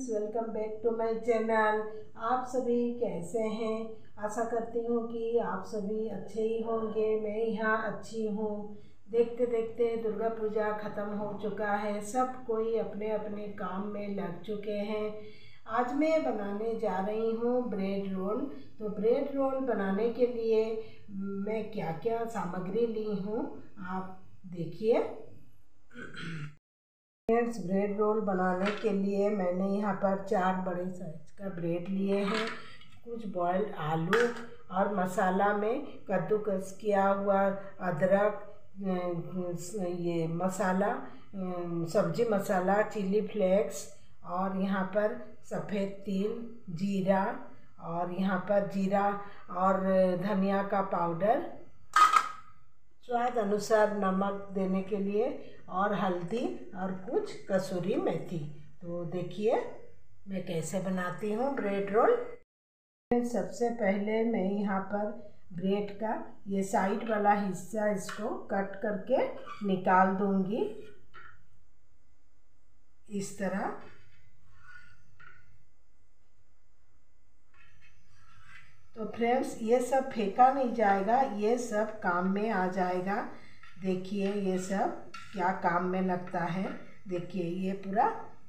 Friends welcome back to my channel आप सभी कैसे हैं? आशा करती हूँ कि आप सभी अच्छे ही होंगे, मैं यहाँ अच्छी हूँ। देखते देखते दुर्गा पूजा ख़त्म हो चुका है। सब कोई अपने अपने काम में लग चुके हैं। आज मैं बनाने जा रही हूँ ब्रेड रोल तो ब्रेड रोल बनाने के लिए मैं क्या क्या सामग्री ली हूँ, आप देखिए। फ्रेंड्स ब्रेड रोल बनाने के लिए मैंने यहाँ पर चार बड़े साइज़ का ब्रेड लिए हैं। कुछ बॉयल्ड आलू और मसाला में कद्दूकस किया हुआ अदरक ये मसाला सब्ज़ी मसाला चिली फ्लेक्स और यहाँ पर सफ़ेद तिल, जीरा और यहाँ पर जीरा और धनिया का पाउडर स्वाद अनुसार नमक देने के लिए और हल्दी और कुछ कसूरी मेथी। तो देखिए, मैं कैसे बनाती हूँ ब्रेड रोल सबसे पहले मैं यहाँ पर ब्रेड का ये साइड वाला हिस्सा इसको कट करके निकाल दूँगी। इस तरह। तो फ्रेंड्स ये सब फेंका नहीं जाएगा, ये सब काम में आ जाएगा। देखिए ये सब क्या काम में लगता है। देखिए ये पूरा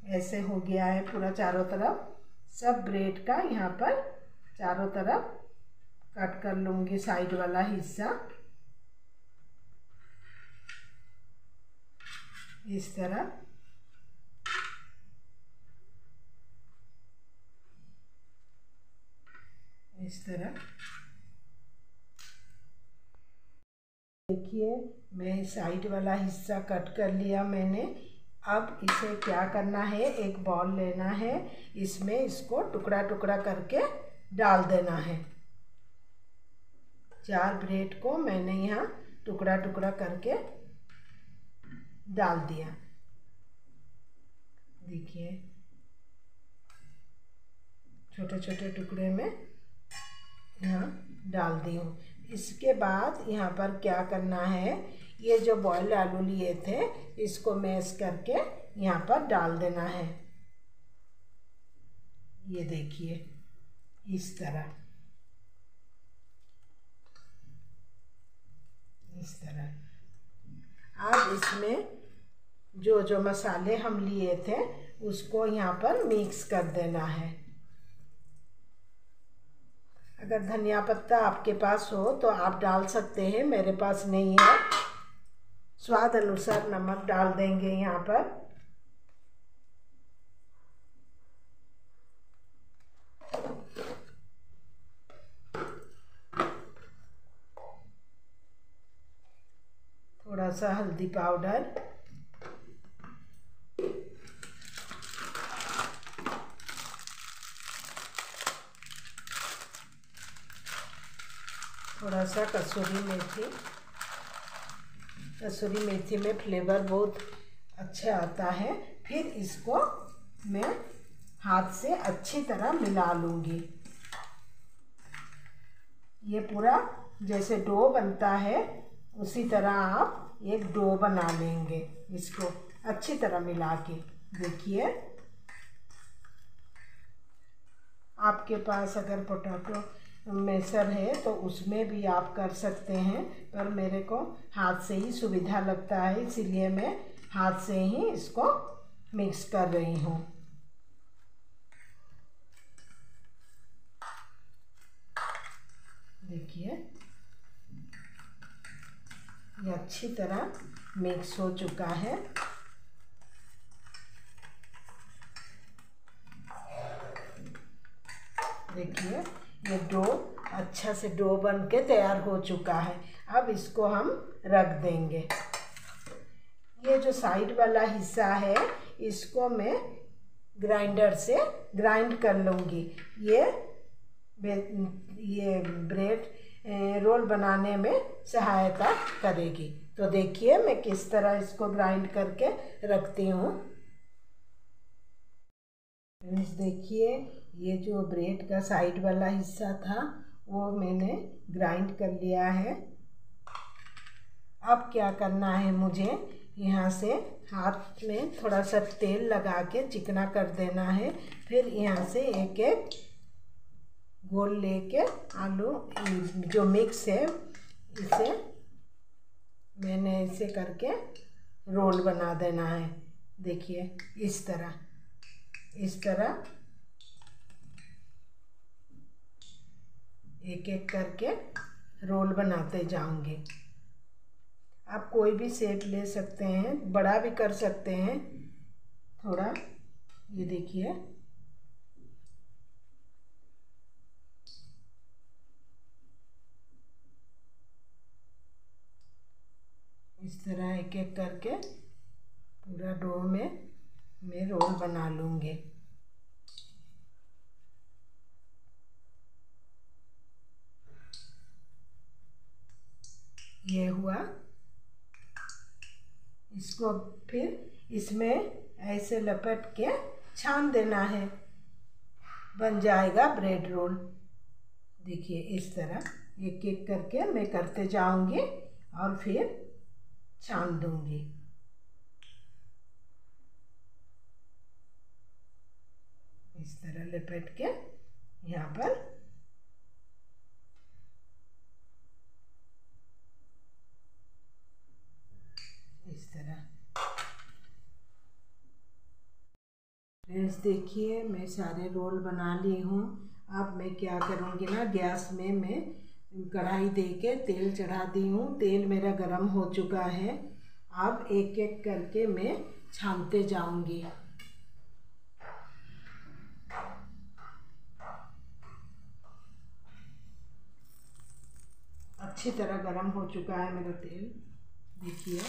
ऐसे हो गया है पूरा चारों तरफ़। सब ब्रेड का यहाँ पर चारों तरफ़ कट कर लूँगी साइड वाला हिस्सा। इस तरह। इस तरह। देखिए, मैं साइड वाला हिस्सा कट कर लिया मैंने। अब इसे क्या करना है? एक बॉल लेना है। इसमें इसको टुकड़ा टुकड़ा करके डाल देना है। चार ब्रेड को मैंने यहाँ टुकड़ा टुकड़ा करके डाल दिया। देखिए, छोटे छोटे टुकड़े में यहाँ डाल दी हूँ। इसके बाद यहाँ पर क्या करना है? ये जो बॉयल आलू लिए थे, इसको मैश करके यहाँ पर डाल देना है। ये देखिए, इस तरह। इस तरह। अब इसमें जो जो मसाले हम लिए थे, उसको यहाँ पर मिक्स कर देना है। अगर धनिया पत्ता आपके पास हो तो आप डाल सकते हैं, मेरे पास नहीं है। स्वाद अनुसार नमक डाल देंगे यहाँ पर। थोड़ा सा हल्दी पाउडर। थोड़ा सा कसूरी मेथी। कसूरी मेथी में फ्लेवर बहुत अच्छा आता है। फिर इसको मैं हाथ से अच्छी तरह मिला लूँगी। ये पूरा जैसे डो बनता है, उसी तरह आप एक डो बना लेंगे इसको अच्छी तरह मिला के। देखिए। आपके पास अगर पोटैटो मेसर है तो उसमें भी आप कर सकते हैं, पर मेरे को हाथ से ही सुविधा लगता है, इसीलिए मैं हाथ से ही इसको मिक्स कर रही हूँ। देखिए, ये अच्छी तरह मिक्स हो चुका है। देखिए ये डो अच्छा से डो बन के तैयार हो चुका है। अब इसको हम रख देंगे। ये जो साइड वाला हिस्सा है, इसको मैं ग्राइंडर से ग्राइंड कर लूँगी। ये ये ब्रेड रोल बनाने में सहायता करेगी। तो देखिए मैं किस तरह इसको ग्राइंड करके रखती हूँ। देखिए ये जो ब्रेड का साइड वाला हिस्सा था, वो मैंने ग्राइंड कर लिया है। अब क्या करना है मुझे? यहाँ से हाथ में थोड़ा सा तेल लगा के चिकना कर देना है। फिर यहाँ से एक एक गोल लेके आलू, जो मिक्स है, इसे मैंने इसे करके रोल बना देना है। देखिए, इस तरह इस तरह एक एक करके रोल बनाते जाऊँगी आप कोई भी शेप ले सकते हैं, बड़ा भी कर सकते हैं। थोड़ा, ये देखिए। इस तरह एक एक करके पूरा डो में, मैं रोल बना लूँगी। ये हुआ। इसको फिर इसमें ऐसे लपेट के छान देना है। बन जाएगा ब्रेड रोल देखिए इस तरह एक एक करके मैं करते जाऊँगी और फिर छान दूँगी। इस तरह लपेट के यहाँ पर इस तरह फ्रेंड्स देखिए, मैं सारे रोल बना ली हूँ। अब मैं क्या करूँगी ना, गैस में मैं कढ़ाई दे के तेल चढ़ा दी हूँ। तेल मेरा गरम हो चुका है। अब एक एक करके मैं छानते जाऊँगी। अच्छी तरह गरम हो चुका है मेरा तेल। देखिए।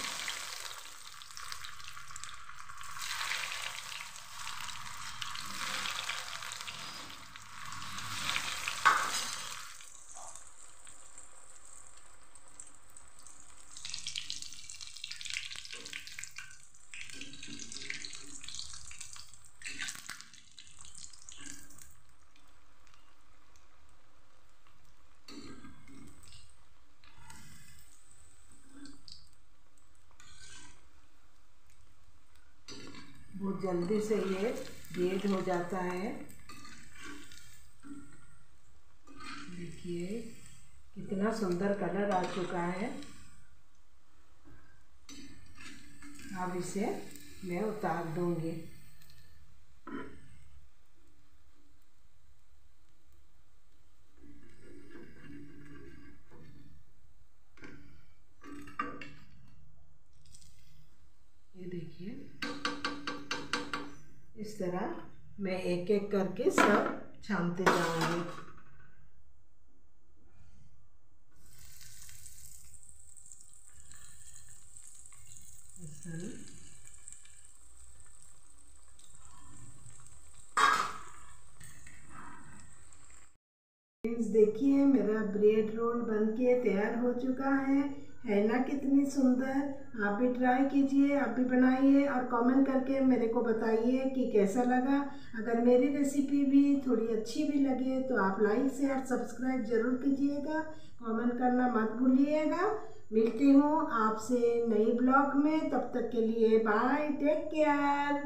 बहुत जल्दी से ये बेड हो जाता है। देखिए, कितना सुंदर कलर आ चुका है। अब इसे मैं उतार दूँगी। ये देखिए इस तरह मैं एक एक करके सब छानते जाऊँगी। देखिए, मेरा ब्रेड रोल बनके तैयार हो चुका है। है ना कितनी सुंदर? आप भी ट्राई कीजिए, आप भी बनाइए और कमेंट करके मेरे को बताइए कि कैसा लगा। अगर मेरी रेसिपी भी थोड़ी अच्छी भी लगे तो आप लाइक शेयर सब्सक्राइब ज़रूर कीजिएगा। कमेंट करना मत भूलिएगा। मिलती हूँ आपसे नई ब्लॉग में। तब तक के लिए बाय टेक केयर